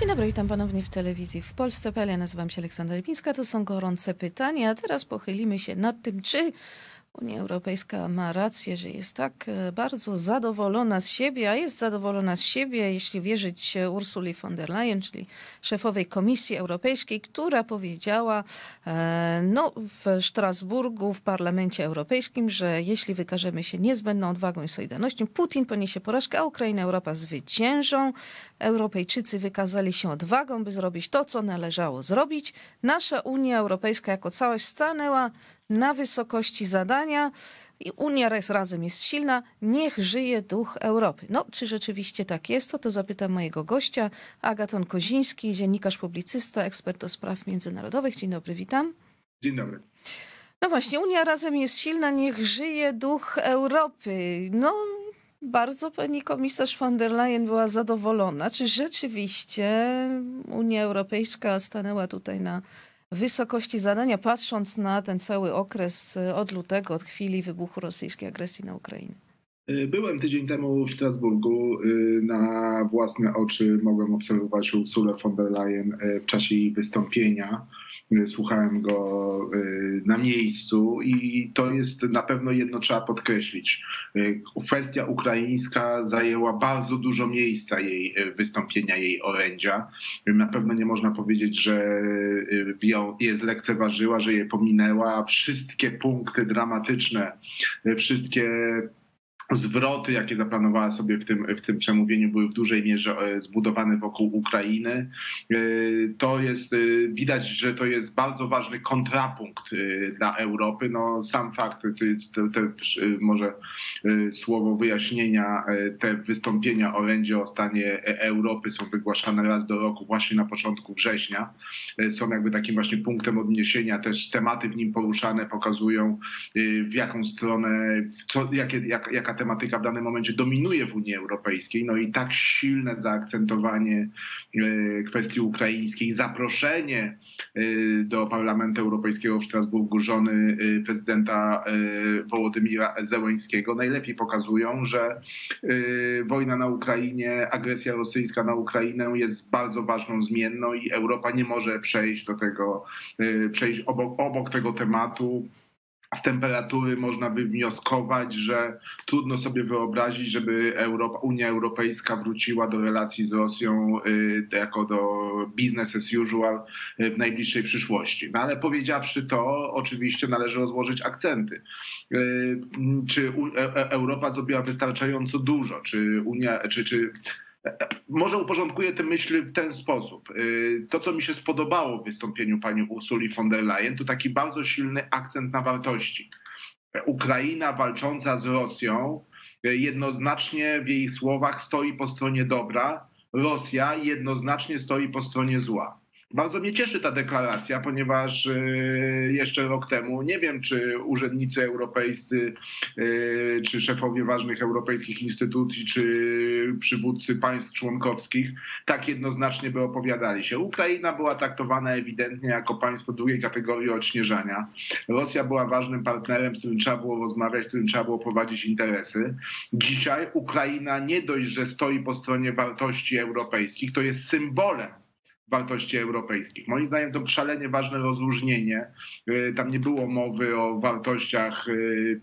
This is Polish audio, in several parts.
Dzień dobry, witam ponownie w telewizji w Polsce. Ja nazywam się Aleksandra Lipińska. To są gorące pytania. Teraz pochylimy się nad tym, czy Unia Europejska ma rację, że jest tak e, bardzo zadowolona z siebie, a jest zadowolona z siebie, jeśli wierzyć Ursuli von der Leyen, czyli szefowej Komisji Europejskiej, która powiedziała e, no, w Strasburgu, w Parlamencie Europejskim, że jeśli wykażemy się niezbędną odwagą i solidarnością, Putin poniesie porażkę, a Ukraina i Europa zwyciężą. Europejczycy wykazali się odwagą, by zrobić to, co należało zrobić. Nasza Unia Europejska jako całość stanęła na wysokości zadania. I Unia razem jest silna, niech żyje duch Europy. No, czy rzeczywiście tak jest, to to zapytam mojego gościa, Agaton Koziński, dziennikarz, publicysta, ekspert do spraw międzynarodowych. Dzień dobry, witam. Dzień dobry. No właśnie, Unia razem jest silna, niech żyje duch Europy. No, bardzo pani komisarz von der Leyen była zadowolona. Czy rzeczywiście Unia Europejska stanęła tutaj na wysokości zadania, patrząc na ten cały okres e, od lutego, od chwili wybuchu rosyjskiej agresji na Ukrainę? E, byłem tydzień temu w Strasburgu. E, na własne oczy mogłem obserwować Ursulę von der Leyen w czasie jej wystąpienia słuchałem go y, na miejscu i to jest na pewno jedno trzeba podkreślić. Y, kwestia ukraińska zajęła bardzo dużo miejsca jej y, wystąpienia, jej orędzia. Na pewno nie można powiedzieć, że je zlekceważyła, że je pominęła. Wszystkie punkty dramatyczne, wszystkie zwroty, jakie zaplanowała sobie w tym, w tym przemówieniu, były w dużej mierze e, zbudowane wokół Ukrainy. E, to jest, e, widać, że to jest bardzo ważny kontrapunkt dla Europy. No, sam fakt, te, te, może słowo wyjaśnienia, te wystąpienia orędzie o stanie Europy są wygłaszane raz do roku, właśnie na początku września. Są jakby takim właśnie punktem odniesienia. Też tematy w nim poruszane pokazują, w jaką stronę, co, jakie, jak, jaka tematyka w danym momencie dominuje w Unii Europejskiej, no i tak silne zaakcentowanie e, kwestii ukraińskiej, zaproszenie e, do Parlamentu Europejskiego w Strasburgu żony e, prezydenta Wołodymira Zełeńskiego najlepiej pokazują, że wojna na Ukrainie, agresja rosyjska na Ukrainę jest bardzo ważną zmienną i Europa nie może przejść do tego, przejść obok, obok tego tematu z temperatury można by wnioskować, że trudno sobie wyobrazić, żeby Europa, Unia Europejska wróciła do relacji z Rosją y, jako do business as usual y, w najbliższej przyszłości. No ale powiedziawszy to, oczywiście należy rozłożyć akcenty. Y, czy e, Europa zrobiła wystarczająco dużo? Czy Unia, czy, czy może uporządkuję te myśli w ten sposób. Y, to, co mi się spodobało w wystąpieniu pani Ursuli von der Leyen, to taki bardzo silny akcent na wartości. Ukraina walcząca z Rosją y, jednoznacznie w jej słowach stoi po stronie dobra, Rosja jednoznacznie stoi po stronie zła. Bardzo mnie cieszy ta deklaracja, ponieważ e, jeszcze rok temu nie wiem, czy urzędnicy europejscy, e, czy szefowie ważnych europejskich instytucji, czy przywódcy państw członkowskich tak jednoznacznie by opowiadali się. Ukraina była traktowana ewidentnie jako państwo drugiej kategorii odśnieżania. Rosja była ważnym partnerem, z którym trzeba było rozmawiać, z którym trzeba było prowadzić interesy. Dzisiaj Ukraina nie dość, że stoi po stronie wartości europejskich, to jest symbolem wartości europejskich. Moim zdaniem to szalenie ważne rozróżnienie. Y, tam nie było mowy o wartościach y,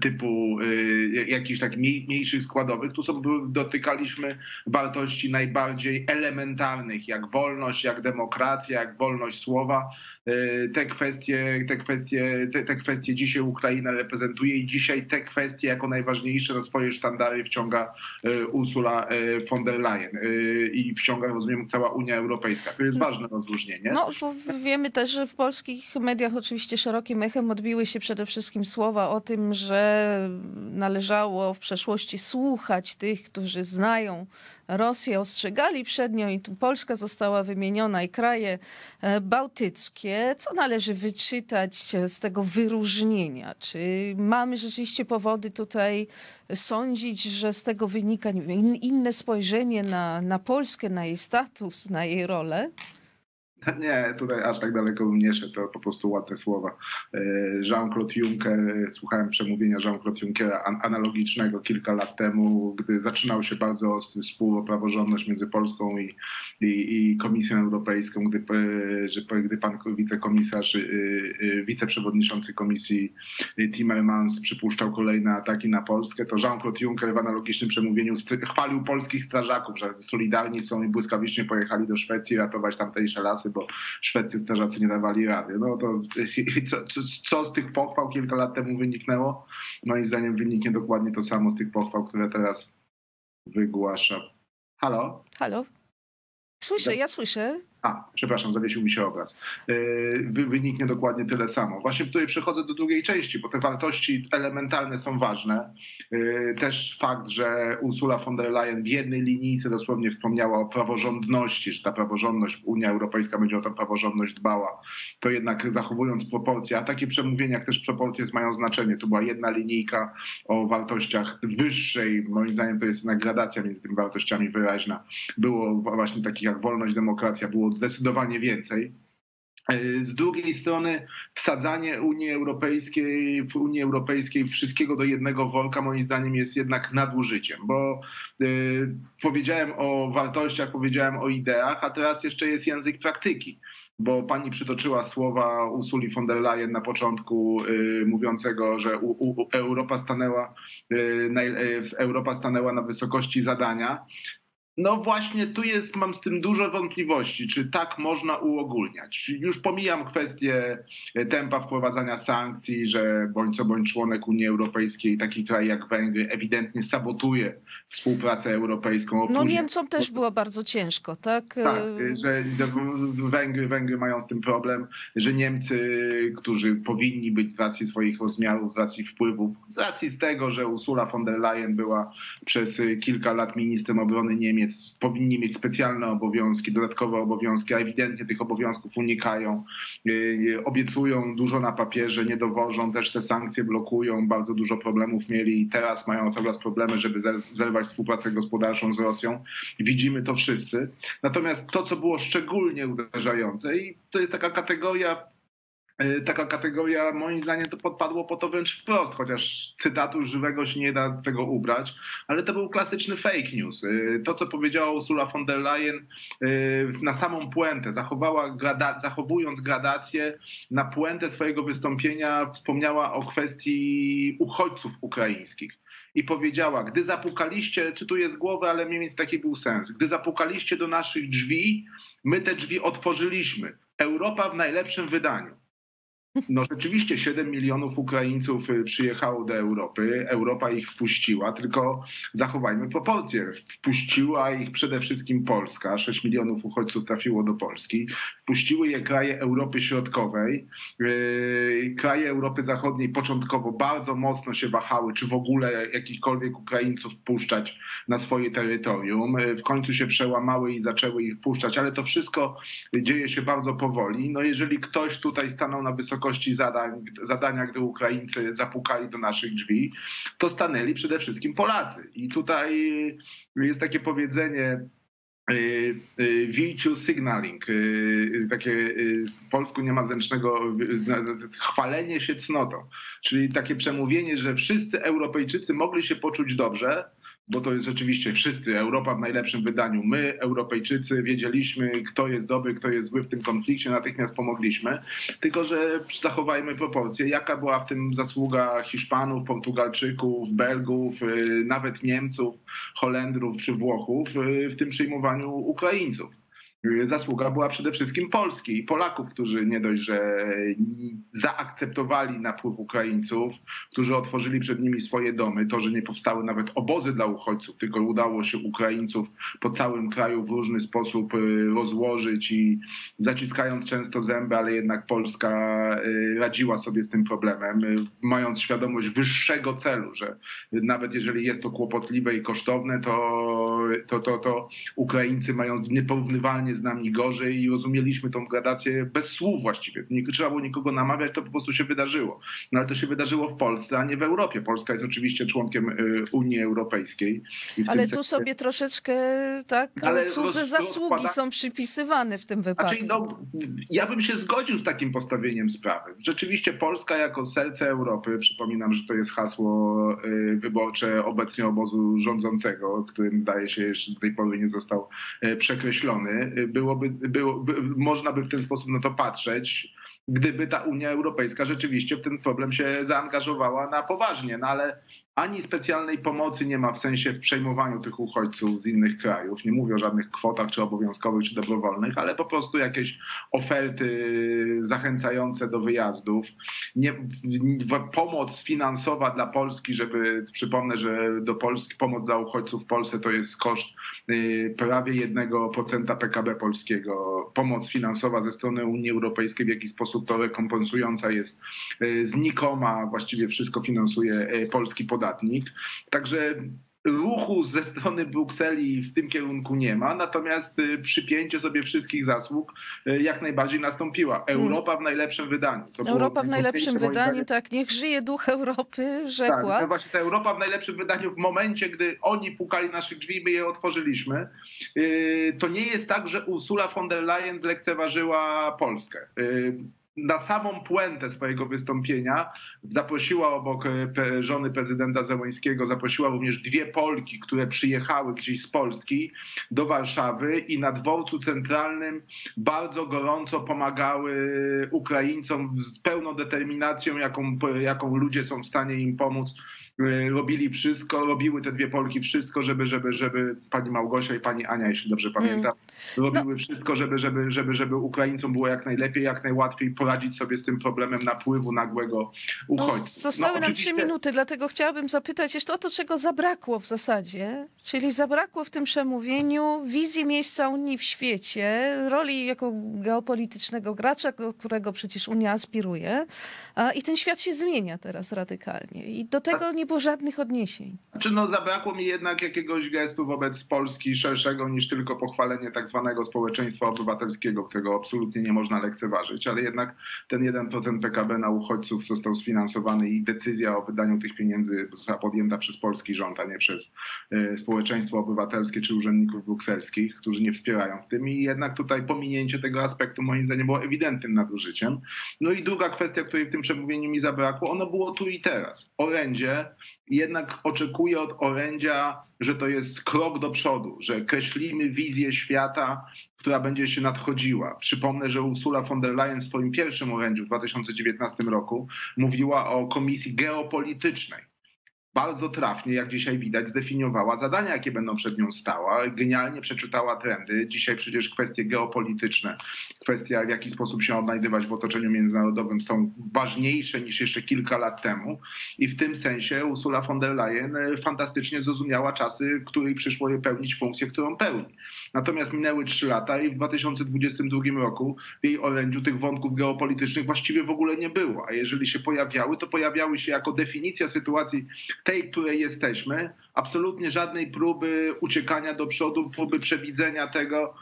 typu y, jakichś tak mniejszych składowych. Tu sobie dotykaliśmy wartości najbardziej elementarnych, jak wolność, jak demokracja, jak wolność słowa. Y, te kwestie, te kwestie, te, te kwestie dzisiaj Ukraina reprezentuje i dzisiaj te kwestie jako najważniejsze na swoje sztandary wciąga y, Ursula von der Leyen i wciąga, rozumiem, cała Unia Europejska. To jest ważne rozróżnienie. No, wiemy też, że w polskich mediach oczywiście szerokim echem odbiły się przede wszystkim słowa o tym, że że należało w przeszłości słuchać tych, którzy znają Rosję, ostrzegali przed nią i tu Polska została wymieniona i kraje e, bałtyckie. Co należy wyczytać z tego wyróżnienia? Czy mamy rzeczywiście powody tutaj sądzić, że z tego wynika inne spojrzenie na, na Polskę, na jej status, na jej rolę? Nie, tutaj aż tak daleko bym nie szedł, to po prostu ładne słowa. E, Jean-Claude Juncker, słuchałem przemówienia Jean-Claude Junckera analogicznego kilka lat temu, gdy zaczynał się bardzo ostry spór o praworządność między Polską i, i, i Komisją Europejską, gdy, że, gdy pan wicekomisarz, wiceprzewodniczący komisji Timmermans przypuszczał kolejne ataki na Polskę, to Jean-Claude Juncker w analogicznym przemówieniu chwalił polskich strażaków, że solidarni są i błyskawicznie pojechali do Szwecji ratować tamtejsze lasy, bo szwedzcy strażacy nie dawali rady. No to co, co, z tych pochwał kilka lat temu wyniknęło? Moim zdaniem wyniknie dokładnie to samo z tych pochwał, które teraz wygłasza. Halo? Halo? Słyszę, ja słyszę. A, przepraszam, zawiesił mi się obraz. Yy, wyniknie dokładnie tyle samo. Właśnie tutaj przechodzę do drugiej części, bo te wartości elementarne są ważne. Yy, też fakt, że Ursula von der Leyen w jednej linijce dosłownie wspomniała o praworządności, że ta praworządność, Unia Europejska będzie o tę praworządność dbała, to jednak zachowując proporcje, a takie przemówienia jak też proporcje mają znaczenie. Tu była jedna linijka o wartościach wyższej, moim zdaniem to jest jednak gradacja między tymi wartościami wyraźna. Było właśnie takich jak wolność, demokracja, było zdecydowanie więcej. E, z drugiej strony wsadzanie Unii Europejskiej w Unii Europejskiej wszystkiego do jednego worka moim zdaniem jest jednak nadużyciem, bo y, powiedziałem o wartościach, powiedziałem o ideach, a teraz jeszcze jest język praktyki bo pani przytoczyła słowa Ursuli von der Leyen na początku y, mówiącego, że u, u, Europa, stanęła, y, na, y, Europa stanęła na wysokości zadania. No właśnie, tu jest, mam z tym dużo wątpliwości, czy tak można uogólniać. Już pomijam kwestię tempa wprowadzania sankcji, że bądź co bądź członek Unii Europejskiej, taki kraj jak Węgry, ewidentnie sabotuje współpracę europejską. No Niemcom też było bardzo ciężko, tak? Tak, że Węgry, Węgry mają z tym problem, że Niemcy, którzy powinni być z racji swoich rozmiarów, z racji wpływów, z racji z tego, że Ursula von der Leyen była przez kilka lat ministrem obrony Niemiec, Niemiec powinni mieć specjalne obowiązki, dodatkowe obowiązki, a ewidentnie tych obowiązków unikają. Y, y, obiecują dużo na papierze, nie dowożą, też te sankcje blokują, bardzo dużo problemów mieli i teraz mają cały czas problemy, żeby zerwać współpracę gospodarczą z Rosją. Widzimy to wszyscy. Natomiast to, co było szczególnie uderzające i to jest taka kategoria taka kategoria, moim zdaniem, to podpadło po to wręcz wprost, chociaż cytatu żywego się nie da tego ubrać, ale to był klasyczny fake news. E, to, co powiedziała Ursula von der Leyen e, na samą puentę, zachowała zachowując gradację, na puentę swojego wystąpienia wspomniała o kwestii uchodźców ukraińskich i powiedziała, gdy zapukaliście, cytuję z głowy, ale mniej więcej taki był sens, gdy zapukaliście do naszych drzwi, my te drzwi otworzyliśmy. Europa w najlepszym wydaniu. No rzeczywiście 7 milionów Ukraińców y, przyjechało do Europy, Europa ich wpuściła, tylko zachowajmy proporcje. Wpuściła ich przede wszystkim Polska, 6 milionów uchodźców trafiło do Polski, wpuściły je kraje Europy Środkowej, y, kraje Europy Zachodniej początkowo bardzo mocno się wahały, czy w ogóle jakichkolwiek Ukraińców wpuszczać na swoje terytorium. Y, w końcu się przełamały i zaczęły ich wpuszczać, ale to wszystko dzieje się bardzo powoli. No jeżeli ktoś tutaj stanął na wysokości wysokości zadań, zadania, gdy Ukraińcy zapukali do naszych drzwi, to stanęli przede wszystkim Polacy. I tutaj jest takie powiedzenie, y, y, Virtue signaling, y, takie w polsku nie ma zręcznego chwalenie się cnotą, czyli takie przemówienie, że wszyscy Europejczycy mogli się poczuć dobrze, bo to jest rzeczywiście wszyscy, Europa w najlepszym wydaniu. My, Europejczycy, wiedzieliśmy, kto jest dobry, kto jest zły w tym konflikcie, natychmiast pomogliśmy. Tylko, że zachowajmy proporcje. Jaka była w tym zasługa Hiszpanów, Portugalczyków, Belgów, y, nawet Niemców, Holendrów czy Włochów y, w tym przyjmowaniu Ukraińców? Zasługa była przede wszystkim Polski i Polaków, którzy nie dość, że zaakceptowali napływ Ukraińców, którzy otworzyli przed nimi swoje domy, to, że nie powstały nawet obozy dla uchodźców, tylko udało się Ukraińców po całym kraju w różny sposób y, rozłożyć i zaciskając często zęby, ale jednak Polska y, radziła sobie z tym problemem, y, mając świadomość wyższego celu, że nawet jeżeli jest to kłopotliwe i kosztowne, to, to, to, to Ukraińcy mają nieporównywalnie z nami gorzej i rozumieliśmy tą gradację bez słów właściwie. Nie trzeba było nikogo namawiać, to po prostu się wydarzyło. No ale to się wydarzyło w Polsce, a nie w Europie. Polska jest oczywiście członkiem y, Unii Europejskiej. ale tu sobie troszeczkę tak ale cudze roz, zasługi są przypisywane w tym wypadku. Znaczy, no, ja bym się zgodził z takim postawieniem sprawy. Rzeczywiście Polska jako serce Europy, przypominam, że to jest hasło y, wyborcze obecnie obozu rządzącego, którym zdaje się jeszcze do tej pory nie został y, przekreślony, byłoby, było, by, można by w ten sposób na to patrzeć gdyby ta Unia Europejska rzeczywiście w ten problem się zaangażowała na poważnie. No ale ani specjalnej pomocy nie ma w sensie w przejmowaniu tych uchodźców z innych krajów. Nie mówię o żadnych kwotach, czy obowiązkowych, czy dobrowolnych, ale po prostu jakieś oferty zachęcające do wyjazdów. Nie, pomoc finansowa dla Polski, żeby, przypomnę, że do Polski, pomoc dla uchodźców w Polsce to jest koszt y, prawie 1% PKB polskiego. Pomoc finansowa ze strony Unii Europejskiej, w jaki sposób to rekompensująca jest y, znikoma. Właściwie wszystko finansuje y, polski podatnik podatnik. Także ruchu ze strony Brukseli w tym kierunku nie ma, natomiast y, przypięcie sobie wszystkich zasług y, jak najbardziej nastąpiła. Hmm. Europa w najlepszym wydaniu. To Europa w najlepszym wydaniu, tak, niech żyje duch Europy, rzekła. Tak, właśnie ta Europa w najlepszym wydaniu w momencie, gdy oni pukali naszych drzwi, my je otworzyliśmy. Y, to nie jest tak, że Ursula von der Leyen lekceważyła Polskę na samą puentę swojego wystąpienia zaprosiła obok e, żony prezydenta Zełańskiego, zaprosiła również dwie Polki, które przyjechały gdzieś z Polski do Warszawy i na dworcu centralnym bardzo gorąco pomagały Ukraińcom z pełną determinacją, jaką, jaką ludzie są w stanie im pomóc robili wszystko, robiły te dwie Polki wszystko, żeby, żeby, żeby pani Małgosia i pani Ania, jeśli dobrze pamiętam, mm. robiły no. wszystko, żeby, żeby, żeby, żeby Ukraińcom było jak najlepiej, jak najłatwiej poradzić sobie z tym problemem napływu nagłego uchodźców. No, zostały no, nam trzy minuty, dlatego chciałabym zapytać jeszcze o to, czego zabrakło w zasadzie, czyli zabrakło w tym przemówieniu wizji miejsca Unii w świecie, roli jako geopolitycznego gracza, do którego przecież Unia aspiruje. I ten świat się zmienia teraz radykalnie. I do tego nie było żadnych odniesień. Znaczy, no, zabrakło mi jednak jakiegoś gestu wobec Polski szerszego niż tylko pochwalenie tak zwanego społeczeństwa obywatelskiego, którego absolutnie nie można lekceważyć, ale jednak ten 1% PKB na uchodźców został sfinansowany i decyzja o wydaniu tych pieniędzy została podjęta przez polski rząd, a nie przez y, społeczeństwo obywatelskie czy urzędników brukselskich, którzy nie wspierają w tym i jednak tutaj pominięcie tego aspektu moim zdaniem było ewidentnym nadużyciem. No i druga kwestia, której w tym przemówieniu mi zabrakło, ono było tu i teraz. Orędzie jednak oczekuję od orędzia, że to jest krok do przodu, że kreślimy wizję świata, która będzie się nadchodziła. Przypomnę, że Ursula von der Leyen w swoim pierwszym orędziu w 2019 roku mówiła o komisji geopolitycznej bardzo trafnie, jak dzisiaj widać, zdefiniowała zadania, jakie będą przed nią stała. Genialnie przeczytała trendy. Dzisiaj przecież kwestie geopolityczne, kwestia w jaki sposób się odnajdywać w otoczeniu międzynarodowym są ważniejsze niż jeszcze kilka lat temu. I w tym sensie Ursula von der Leyen e, fantastycznie zrozumiała czasy, w których przyszło jej pełnić funkcję, którą pełni. Natomiast minęły trzy lata i w 2022 roku w jej orędziu tych wątków geopolitycznych właściwie w ogóle nie było. A jeżeli się pojawiały, to pojawiały się jako definicja sytuacji tej, której jesteśmy, absolutnie żadnej próby uciekania do przodu, próby przewidzenia tego,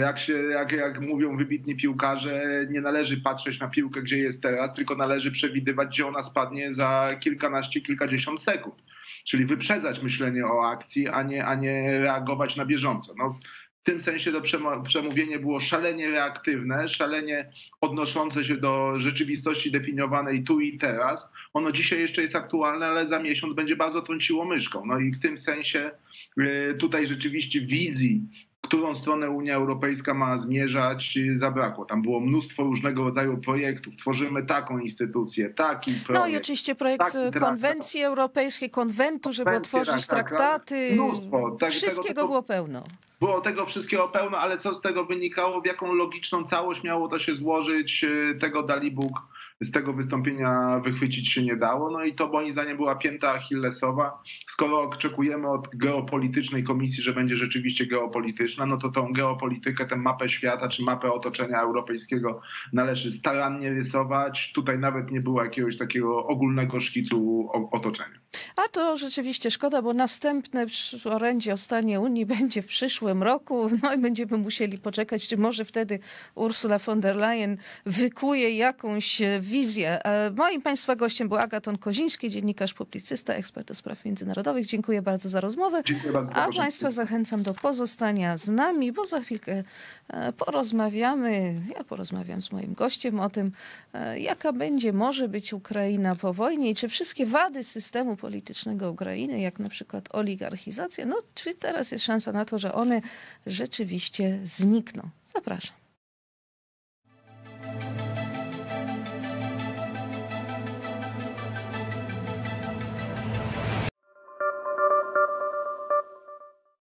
jak, się, jak, jak mówią wybitni piłkarze, nie należy patrzeć na piłkę, gdzie jest teraz, tylko należy przewidywać, gdzie ona spadnie za kilkanaście, kilkadziesiąt sekund. Czyli wyprzedzać myślenie o akcji, a nie, a nie reagować na bieżąco. No, w tym sensie to przemówienie było szalenie reaktywne, szalenie odnoszące się do rzeczywistości definiowanej tu i teraz. Ono dzisiaj jeszcze jest aktualne, ale za miesiąc będzie bardzo trąciło myszką. No i w tym sensie y, tutaj rzeczywiście wizji którą stronę Unia Europejska ma zmierzać, zabrakło. Tam było mnóstwo różnego rodzaju projektów. Tworzymy taką instytucję, taki projekt. No i oczywiście projekt konwencji europejskiej, konwentu, żeby otworzyć tak, tak, traktaty. Mnóstwo. Tak, Wszystkiego tego, było pełno. Było tego wszystkiego pełno, ale co z tego wynikało, w jaką logiczną całość miało to się złożyć, y, tego dali Bóg z tego wystąpienia wychwycić się nie dało. No i to moim zdaniem była pięta achillesowa. Skoro oczekujemy od geopolitycznej komisji, że będzie rzeczywiście geopolityczna, no to tą geopolitykę, tę mapę świata czy mapę otoczenia europejskiego należy starannie rysować. Tutaj nawet nie było jakiegoś takiego ogólnego szkicu otoczenia. A to rzeczywiście szkoda, bo następne orędzie o stanie Unii będzie w przyszłym roku. No i będziemy musieli poczekać, czy może wtedy Ursula von der Leyen wykuje jakąś e, wizję. E, Moim Państwa gościem był Agaton Koziński, dziennikarz, publicysta, ekspert do spraw międzynarodowych. Dziękuję bardzo za rozmowę. Bardzo A. Państwa zachęcam do pozostania z nami, bo za chwilkę e, porozmawiamy. Ja porozmawiam z moim gościem o tym, jaka będzie, może być Ukraina po wojnie i czy wszystkie wady systemu politycznego Ukrainy, jak na przykład oligarchizacja, no czy teraz jest szansa na to, że one rzeczywiście znikną. Zapraszam.